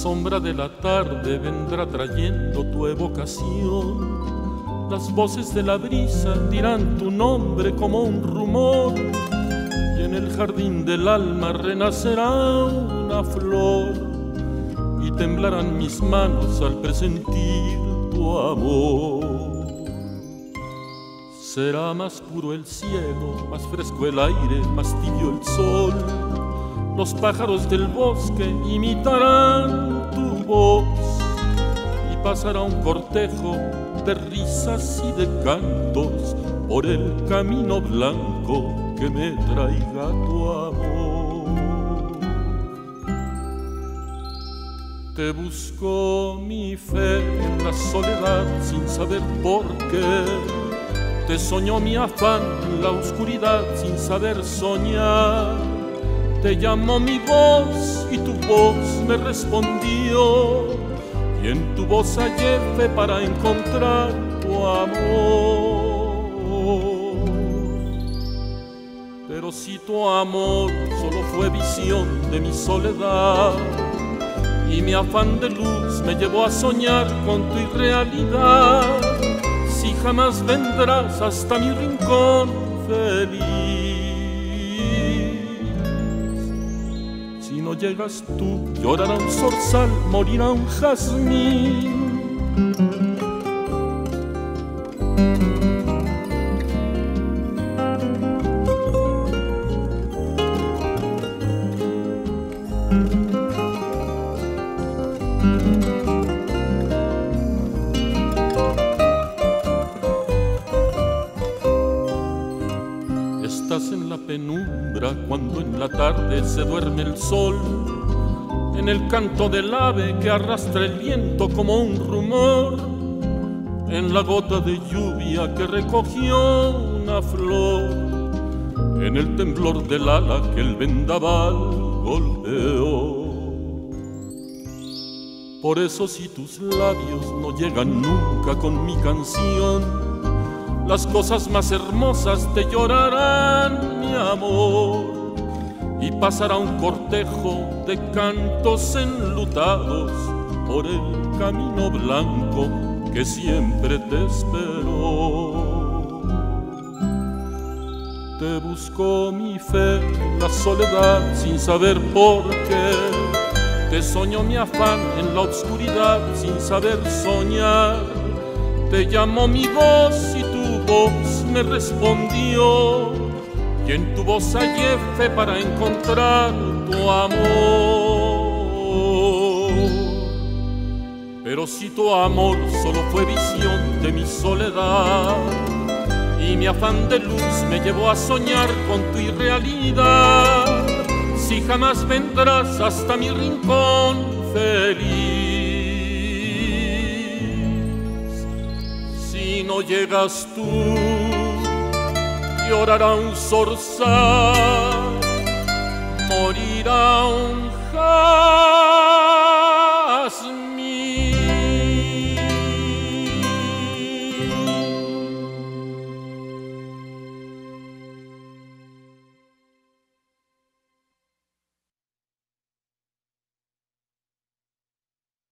sombra de la tarde vendrá trayendo tu evocación. Las voces de la brisa dirán tu nombre como un rumor. Y en el jardín del alma renacerá una flor. Y temblarán mis manos al presentir tu amor. Será más puro el cielo, más fresco el aire, más tibio el sol los pájaros del bosque imitarán tu voz pasará un cortejo de risas y de cantos por el camino blanco que me traiga tu amor. Te busco mi fe en la soledad sin saber por qué. Te soñó mi afán en la oscuridad sin saber soñar te llamó mi voz y tu voz me respondió. Y en tu voz hallé fe para encontrar tu amor. Pero si tu amor solo fue visión de mi soledad y mi afán de luz me llevó a soñar con tu irrealidad, si jamás vendrás hasta mi rincón feliz llegas tú, llorará un zorzal, morirá un jazmín. Cuando en la tarde se duerme el sol, en el canto del ave que arrastra el viento como un rumor, en la gota de lluvia que recogió una flor, en el temblor del ala que el vendaval golpeó. Por eso si tus labios no llegan nunca con mi canción, las cosas más hermosas te llorarán, mi amor, y pasará un cortejo de cantos enlutados por el camino blanco que siempre te esperó. Te buscó mi fe la soledad sin saber por qué. Te soñó mi afán en la oscuridad sin saber soñar. Te llamó mi voz y voz me respondió y en tu voz hallé fe para encontrar tu amor. Pero si tu amor solo fue visión de mi soledad y mi afán de luz me llevó a soñar con tu irrealidad, si jamás vendrás hasta mi rincón feliz llegas tú, llorará un zorzal, morirá un jar.